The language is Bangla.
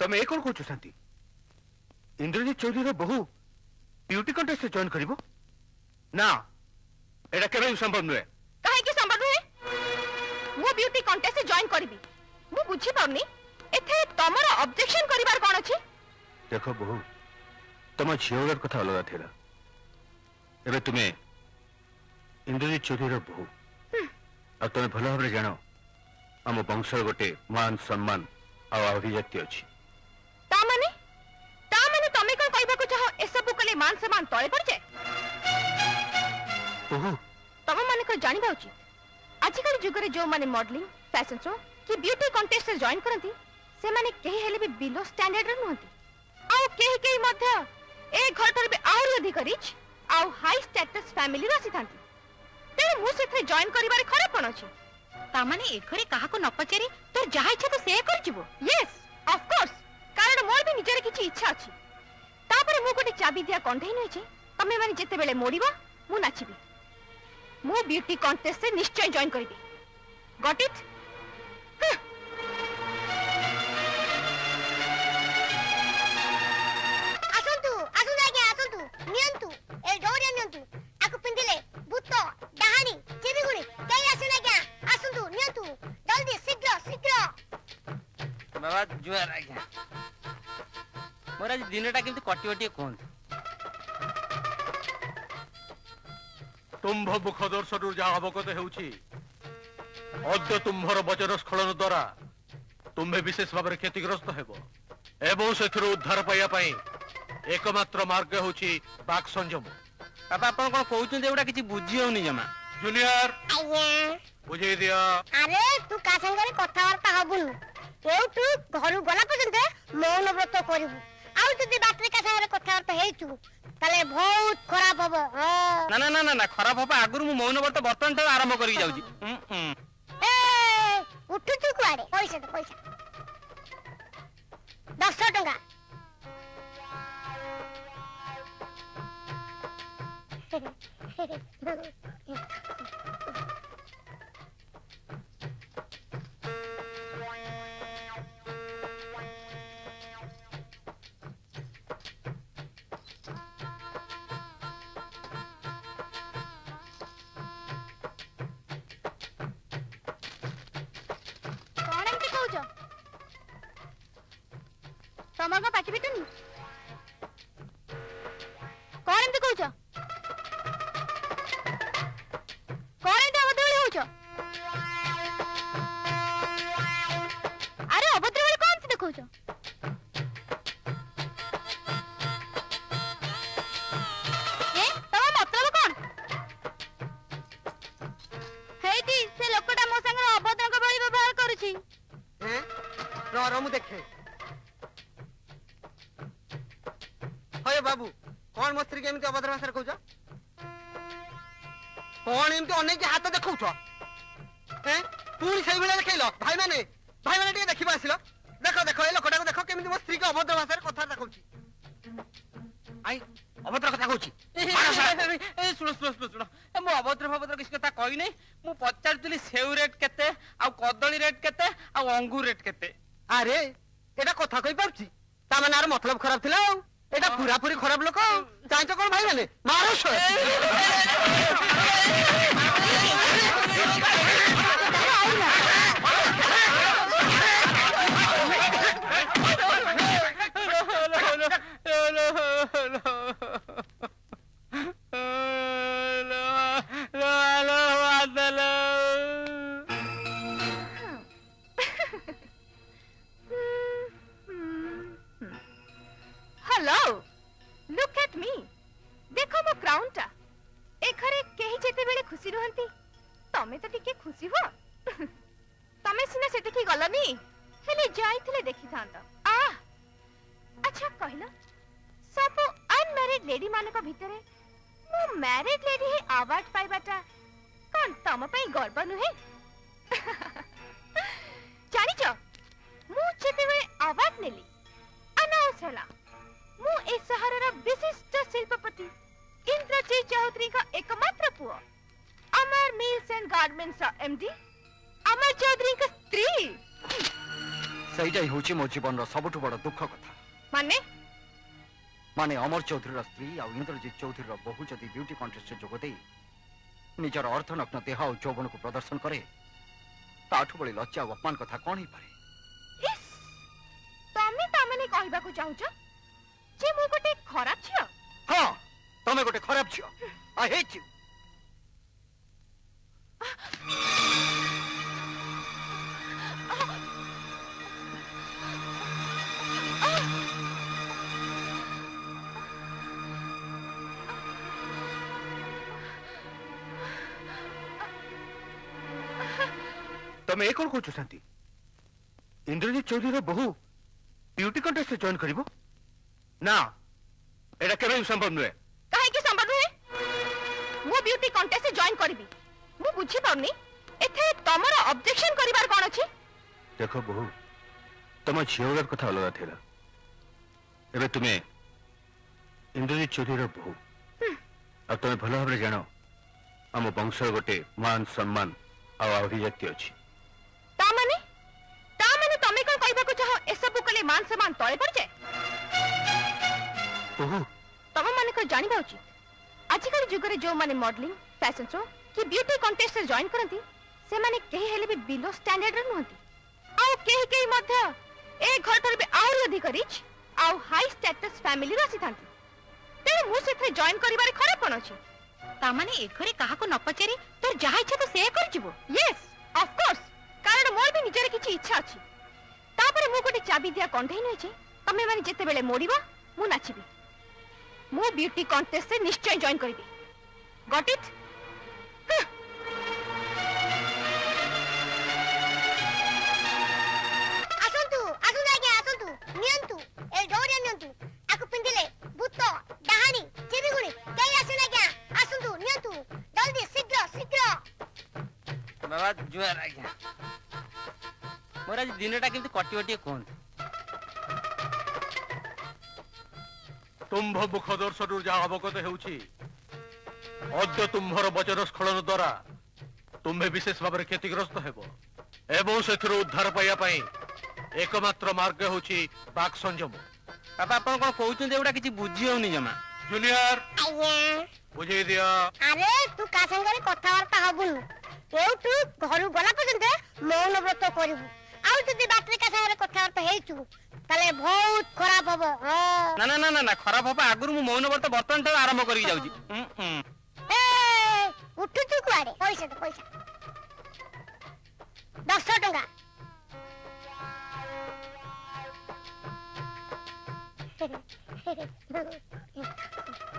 তুমি এ কোন কହୁଛ শান্তি ইন্দ্রজিৎ চৌধুরীর বহু বিউটি কন্টেস্টে জয়েন করিব না এটা কেবে সম্ভব নুহে কাহিকি সম্ভব নুহে মু বিউটি কন্টেস্টে জয়েন করিবি মু বুঝি পাউনি এতে তোমার অবজেকশন করিবার কোন আছে দেখ বহু তোমার ঝিওর কথা আলাদা থিলা এবে তুমি ইন্দ্রজিৎ চৌধুরীর বহু আর তুমি ভালো ভাবে জানো ଆମ ବଂଶର ଗୋଟେ ମାନ ସମ୍ମାନ ଆଉ ଆଭିଜାତ୍ୟ ଅଛି তা মানে তা মানে তুমি কোন কইবাকু চাহ এসবু কলে মান সম্মান তলে পড়ে যায় ওহো তম মানে কো জানিবা উচিত আজকাল যুগরে যে মানে মডেলিং ফ্যাশন শো কি বিউটি কন্টেস্ট জয়েন করতে সেমানে কেহি হেলে বি বিলো স্ট্যান্ডার্ড নুহতি আউ কেহি কেহি মধ্য এ ঘরটার বি আউরি অধিক রিচ আউ হাই স্ট্যাটাস ফ্যামিলি আসি থাকি তেণু মু সেথরে জয়েন করিবারে খারাপ কোন আছে তা মানে এখরে কাহাকু ন পচারি তোর যাহা ইচ্ছা তো সে করিযিবু ইয়েস অফ কোর্স কি ଇଚ୍ଛା ଅଛି ତାପରେ ମୁଁ ଗୋଟେ ଚାବି ଦିଆ କଣ୍ଢେଇ ନେଇଛି ତମେମାନେ ଯେତେବେଳେ ମୋଡ଼ିବ ମୁଁ ନାଚିବି ମୁଁ ବିୟୁଟି କଣ୍ଟେଷ୍ଟରେ ନିଶ୍ଚୟ ଜଏନ୍ କରିବି ଗଟ୍ ଇଟ୍ ଆସନ୍ତୁ ଆସନ୍ତୁ ଆଜ୍ଞା ଆସନ୍ତୁ ନିଅନ୍ତୁ ଏ ଡୋରିଆ ନିଅନ୍ତୁ ଆକୁ ପିନ୍ଧିଲେ ଭୂତ ଡାହାଣୀ ଚିରିଗୁଳି କେହି ଆସିବେ ଆଜ୍ଞା ଆସନ୍ତୁ ନିଅନ୍ତୁ ଜଲ୍ଦି ଶୀଘ୍ର ଶୀଘ୍ର ବାବା ଜୁହାର ଆଜ୍ଞା ମୋର ଆଜି ଦିନଟା କେମିତି କଟିବ ଟିକେ କୁହନ୍ତୁ ତୁମ୍ଭ ମୁଖ ଦର୍ଶନରୁ ଯାହା ଅବଗତ ହେଉଛି ଅଦ୍ୟ ତୁମ୍ଭର ବଚନ ସ୍ଖଳନ ଦ୍ୱାରା ତୁମ୍ଭେ ବିଶେଷ ଭାବରେ କ୍ଷତିଗ୍ରସ୍ତ ହେବ ଏବଂ ସେଥିରୁ ଉଦ୍ଧାର ପାଇବା ପାଇଁ ଏକମାତ୍ର ମାର୍ଗ ହେଉଛି ବାକ୍ ସଂଯମ ବାପା ଆପଣ କଣ କହୁଛନ୍ତି ଏଗୁଡ଼ା କିଛି ବୁଝି ହଉନି ଜମା ଜୁନିୟର ବୁଝେଇ ଦିଅ ଆରେ ତୁ କା ସାଙ୍ଗରେ କଥାବାର୍ତ୍ତା ହବୁନୁ ଏଇଠୁ ଘରୁ ଗଲା ପର୍ଯ୍ୟନ୍ତ ମୌନ ବ୍ରତ କରିବୁ ଆଉ ଯଦି ବାଟରେ ସାଙ୍ଗରେ କଥାବାର୍ତ୍ତା ହେଇଛୁ ତାହେଲେ ବହୁତ ଖରାପ ହବ ନା ନା ନା ନା ଖରାପ ହବ ଆଗରୁ ମୁଁ ମୌନ ବ୍ରତ ବର୍ତ୍ତମାନ ଠାରୁ ଆରମ୍ଭ କରିକି ଯାଉଛି ଉଠୁଛୁ କୁଆଡେ ପଇସା ପଇସା ଦଶ ଟଙ୍କା Hehehe ଆରେ ବାବୁ କଣ ମୋ ସ୍ତ୍ରୀକି ଏମିତି ଅଭଦ୍ର ଭାଷାରେ କହୁଛ କଣ ଏମିତି ଅନେଇକି ହାତ ଦେଖଉଛ ପୁଣି ସେଇଭଳିଆ ଦେଖେଇଲ ଭାଇମାନେ ଭାଇମାନେ ଟିକେ ଦେଖିବା ଆସିଲ ଦେଖ ଦେଖ ଏ ଲୋକଟାକୁ ଦେଖ କେମିତି ମୋ ସ୍ତ୍ରୀକି ଅଭଦ୍ର ଭାଷାରେ କଥା ଦେଖଉଛି ଆଇ ଅଭଦ୍ର କଥା କହୁଛି ଶୁଣ ଶୁଣ ଶୁଣ ଶୁଣ ମୁଁ ଅଭଦ୍ର ଫଭଦ୍ର କିଛି କଥା କହିନି ମୁଁ ପଚାରୁଥିଲି ସେଉ ରେଟ୍ କେତେ ଆଉ କଦଳୀ ରେଟ୍ କେତେ ଆଉ ଅଙ୍ଗୁର ରେଟ୍ କେତେ ଆରେ ଏଇଟା କଥା କହିପାରୁଛି ତା ମାନେ ଆର ମତଲବ ଖରାପ ଥିଲା ଆଉ এটা পুরাপুরি ଖରାପ ଲୋକ ଜାଣିଛ କ'ଣ ଭାଇ ମାନେ ମାର लुक एट मी देखो मो क्राउन टा ए घरे केही जेते बेले खुशी रहंती तमे तो टिके खुशी हो तमे सिना सेते की गलनी हेले जाईथिले देखि थांता आ अच्छा कहलो सब अनमैरिड लेडी मान को भितरे मो मैरिड लेडी ही अवार्ड पाइबाटा कोन तम पई गर्व नुहे जानिच मु जेते बेले अवार्ड नेली अनाउंस हला मु ए सह সেইটাই হচ্ছে মো জীবনর সবুঠু বড় দুঃখ কথা মানে মানে অমর চৌধুরীর স্ত্রী আর ইন্দ্রজিৎ চৌধুরীর বহু যদি বিউটি কন্টেস্টে যোগ দিয়ে নিজের অর্থনগ্ন দেহ ও যৌবনকু প্রদর্শন করে তাঠু ভি লজ্জা ও অপমান কথা কণ হইপারে তুমি তামানে কহিবাকু চাহুছ যে মু গোটে খারাপ ঝিও হ্যাঁ তুমি গোটে খারাপ ঝিও আই হেট ইউ তুমি এ কোন করছো শান্তি ইন্দ্রজিৎ চৌধুরীর বহু বিউটি কন্টেস্টে জয়েন করিব না এটা কেবে সম্ভব নুহে কাহিকি সম্ভব নুহে মু বিউটি কন্টেস্টে জয়েন করিবি মু বুঝি পাউনি এতে তোমার অবজেকশন করিবার কোন আছে দেখ বহু তোমার ঝিওর কথা আলাদা থিলা এবে তুমি ইন্দ্রজিৎ চৌধুরীর বহু আর তুমি ভালো ভাবে জানো ଆମ ବଂଶର ଗୋଟେ ମାନ ସମ୍ମାନ ଆଉ ଆଭିଜାତ୍ୟ ଅଛି ବୋଲି ମାନ ସେମାନ ତଳେ ପଡ଼ିଯାଏ ତମମାନଙ୍କର ଜାଣିବା ଉଚିତ ଆଜିକାଲି ଯୁଗରେ ଯେଉଁମାନେ ମଡେଲିଂ ଫ୍ୟାସନ୍ ଶୋ କି ବିୟୁଟି କଣ୍ଟେଷ୍ଟରେ ଜଏନ୍ କରନ୍ତି ସେମାନେ କେହି ହେଲେ ବି ବିଲୋ ଷ୍ଟାଣ୍ଡାର୍ଡର ନୁହନ୍ତି ଆଉ କେହି କେହି ମଧ୍ୟ ଏ ଘରଠାରୁ ବି ଆହୁରି ଅଧିକ ରିଚ୍ ଆଉ ହାଇ ଷ୍ଟାଟସ୍ ଫ୍ୟାମିଲିରୁ ଆସିଥାନ୍ତି ତେଣୁ ମୁଁ ସେଥିରେ ଜଏନ୍ କରିବାରେ ଖରାପ କ'ଣ ଅଛି ତା ମାନେ ଏ ଘରେ କାହାକୁ ନ ପଚାରି ତୋର ଯାହା ଇଚ୍ଛା ତୁ ସେୟା କରିଯିବୁ ୟେସ୍ ଅଫ୍କୋର୍ସ କାରଣ ମୋର ବି ନିଜର କିଛି ଇଚ୍ଛା ଅଛି তাপরে মু গোটে চাবি দিয়া কণ্ঠেই নেছি তুমি মানে যেতবে মোড়ব মু নাচিবি মু বিউটি কন্টেস্টে নিশ্চয় জয়েন করবি গট ইট আসন্তু আসন্তু আগে আসন্তু নিয়ন্তু এই ডৌরিয়া নিয়ন্তু আকু পিন্দিলে ভূত ডাহানি চিরিগুড়ি কেই আসুন আজ্ঞা আসন্তু নিয়ন্তু জলদি শীঘ্র শীঘ্র বাবা জুয়ার আজ্ঞা ମୋର ଆଜି ଦିନଟା କେମିତି କଟିବ ଟିକେ କୁହନ୍ତୁ ତୁମ୍ଭ ମୁଖ ଦର୍ଶନରୁ ଯାହା ଅବଗତ ହେଉଛି ଅଦ୍ୟ ତୁମ୍ଭର ବଚନ ସ୍ଖଳନ ଦ୍ୱାରା ତୁମ୍ଭେ ବିଶେଷ ଭାବରେ କ୍ଷତିଗ୍ରସ୍ତ ହେବ ଏବଂ ସେଥିରୁ ଉଦ୍ଧାର ପାଇବା ପାଇଁ ଏକମାତ୍ର ମାର୍ଗ ହେଉଛି ବାକ୍ ସଂଯମ ବାପା ଆପଣ କଣ କହୁଛନ୍ତି ଏଗୁଡ଼ା କିଛି ବୁଝି ହଉନି ଜମା ଜୁନିୟର ବୁଝେଇ ଦିଅ ଆରେ ତୁ କା ସାଙ୍ଗରେ କଥାବାର୍ତ୍ତା ହବୁନୁ ଏଉଠୁ ଘରୁ ଗଲା ପର୍ଯ୍ୟନ୍ତ ମୌନ ବ୍ରତ କରିବୁ ଆଉ ଯଦି ବାଟ୍ରିକା ସାଙ୍ଗରେ କଥାବାର୍ତ୍ତା ହେଇଛୁ ତାହେଲେ ବହୁତ ଖରାପ ହବ ନା ନା ନା ନା ଖରାପ ହବ ଆଗରୁ ମୁଁ ମୌନ ବ୍ରତ ବର୍ତ୍ତମାନ ଠାରୁ ଆରମ୍ଭ କରିକି ଯାଉଛି ଉଠୁଛୁ କୁଆଡେ ପଇସା ପଇସା ଦଶ ଟଙ୍କା Hehehe